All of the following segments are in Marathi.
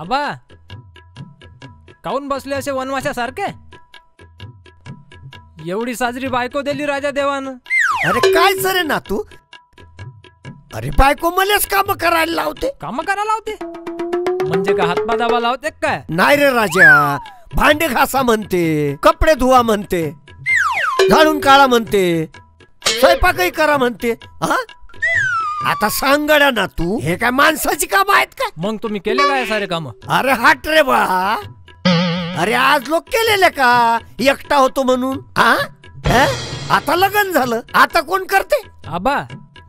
आबा काऊन बसले असे वनवाशासारखे? एवढी साजरी बायको दिली राजा देवानं. अरे काय सरे ना तू अरे बायको मलाच काम करायला लावते. काम करायला लावते? म्हणजे का हातपा दाबा लावते काय? नाही रे राजा भांडे घासा म्हणते कपडे धुवा म्हणते झाडून काढा म्हणते स्वयंपाकही करा म्हणते हा? आता सांगड्या ना तू हे काय माणसाची काम आहेत का? मग तुम्ही केले काय सारे काम? अरे हट रे बा. अरे आज लोक केलेले का? एकटा होतो म्हणून. हा हे? आता लग्न झालं. आता कोण करते? आबा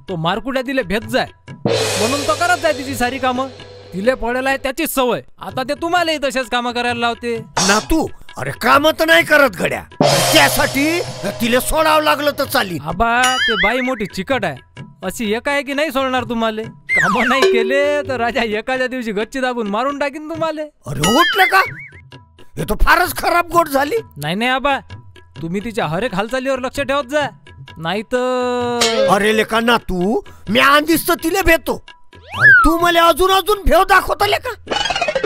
तो मारकुट्या दिले भेट जाय. म्हणून तो करत जाय तिची सारी कामं. तिले पडेल आहे त्याचीच सवय. आता ते तुम्हालाही तसेच कामं करायला लावते. ना तू? अरे काम तर नाही करत गड्या. त्यासाठी तिला सोडावं लागलं तर चालील आबा ते बाई मोठी चिकट आहे. अशी एका आहे की नाही सोडणार तुम्हाला. काम नाही केले तर राजा एखाद्या दिवशी गच्ची दाबून मारून टाकीन तुम्हाला. अरे उठलं का? हे तर फारच खराब गोट झाली. नाही नाही आबा. तुम्ही तिच्या हरेक हालचालीवर लक्ष ठेवत जा. नाही तर अरे लेका ना तू मी आंधीच तर तिला भेटतो. अरे तू मला अजून अजून भेव दाखवता का?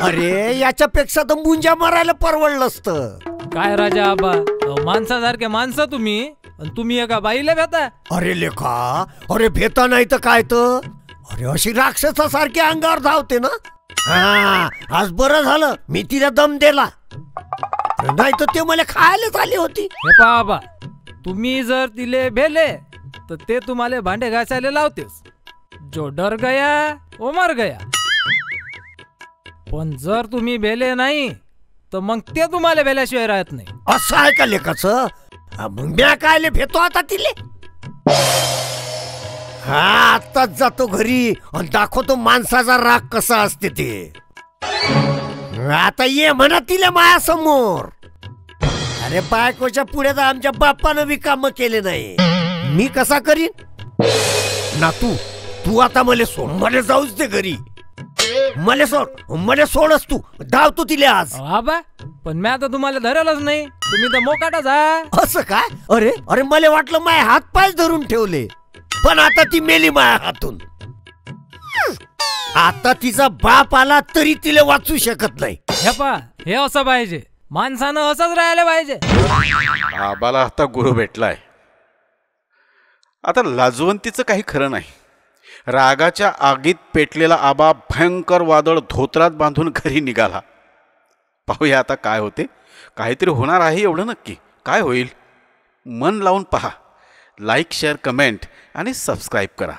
अरे याच्यापेक्षा तर मुंजा मारायला परवडलं असतं काय राजा आबा? माणसासारखे माणसं तुम्ही. आणि तुम्ही एका बाईला भेटा. अरे लेखा अरे भेता नाही तर काय तर? अरे अशी राक्षसासारखी अंगावर धावते ना? हा आज बरं झालं मी तिला दम दिला. नाही तर ते मला खायलाच आली होती. हे आबा तुम्ही जर तिले भेले तर ते तुम्हाला भांडे घासायला लावतेच जो डर गया वो मर गया. पण जर तुम्ही भेले नाही तर मग ते तुम्हाला भेल्याशिवाय राहत नाही. असं आहे का लेखाच? मग मी कायले भेटतो आता तिले? हा आताच जातो घरी आणि दाखवतो माणसाचा राग कसा असते ते. आता ये म्हणा तिले माया समोर अरे बायकोच्या पुढे तर आमच्या बाप्पानं बी काम केले नाही. मी कसा करीन? ना तू तू आता मले सोड मले जाऊच दे घरी. मले सोड मले सोडच तू धाव तू तिले आज. बाबा पण मी आता तुम्हाला धरलच नाही. तुम्ही तर मोकाटा जा असं काय? अरे अरे मला वाटलं माय हात पाय धरून ठेवले. पण आता ती मेली माया हातून. आता तिचा बाप आला तरी तिला वाचू शकत नाही. हे पहा हे असं पाहिजे. माणसानं असंच राहायला पाहिजे. आबाला आता गुरु भेटलाय. आता लाजवंतीचं काही खरं नाही. रागाच्या आगीत पेटलेला आबा भयंकर वादळ धोत्रात बांधून घरी निघाला. पाहूया आता काय होते. काहीतरी होणार आहे एवढं नक्की. काय होईल? मन लावून पहा. लाईक शेअर कमेंट आणि सबस्क्राईब करा.